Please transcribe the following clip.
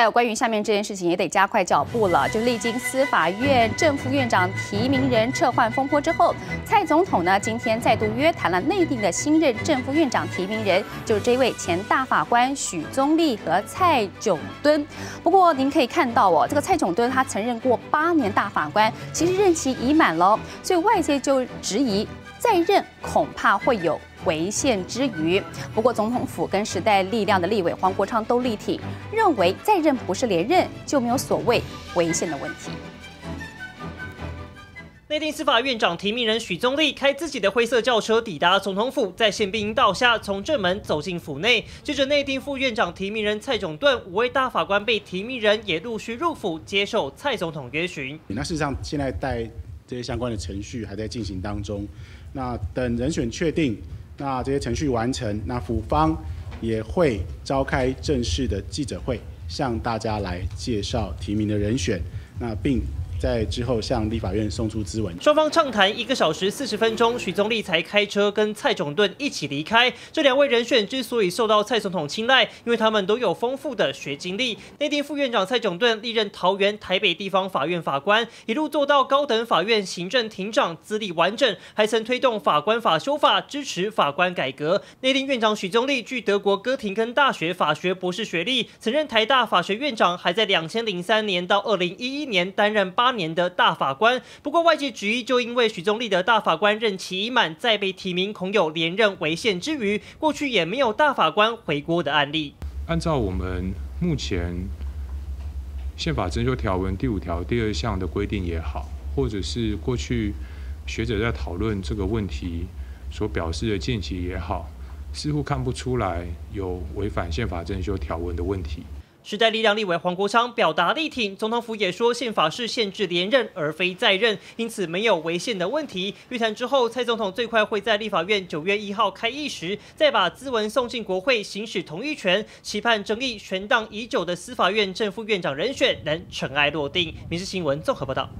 还有关于下面这件事情也得加快脚步了，就历经司法院正副院长提名人撤换风波之后，蔡总统呢今天再度约谈了内定的新任正副院长提名人，就是这位前大法官许宗力和蔡炯敦。不过您可以看到哦，这个蔡炯敦他曾任过八年大法官，其实任期已满了，所以外界就质疑再任恐怕会有。违宪之余，不过总统府跟时代力量的立委黄国昌都力挺，认为在任不是连任就没有所谓违宪的问题。内定司法院长提名人许宗力开自己的灰色轿车抵达总统府，在宪兵引导下从正门走进府内。接着内定副院长提名人蔡总顿五位大法官被提名人也陆续入府接受蔡总统约询。那事实上现在带这些相关的程序还在进行当中，那等人选确定。那这些程序完成，那府方也会召开正式的记者会，向大家来介绍提名的人选，那并。在之后向立法院送出咨文，双方畅谈一个小时四十分钟，许宗力才开车跟蔡总顿一起离开。这两位人选之所以受到蔡总统青睐，因为他们都有丰富的学经历。内地副院长蔡总顿历任桃园、台北地方法院法官，一路做到高等法院行政庭长，资历完整，还曾推动法官法修法，支持法官改革。内地院长许宗力具德国哥廷根大学法学博士学历，曾任台大法学院长，还在两千零三年到二零一一年担任八。年的大法官，不过外界质疑，就因为许宗力的大法官任期已满，再被提名恐有连任违宪之余，过去也没有大法官回国的案例。按照我们目前宪法征修条文第五条第二项的规定也好，或者是过去学者在讨论这个问题所表示的见解也好，似乎看不出来有违反宪法征修条文的问题。时代力量立委黄国昌表达力挺，总统府也说宪法是限制连任而非在任，因此没有违宪的问题。约谈之后，蔡总统最快会在立法院九月一号开议时，再把资文送进国会行使同意权，期盼争议悬荡已久的司法院正副院长人选能尘埃落定。民事新闻综合报道。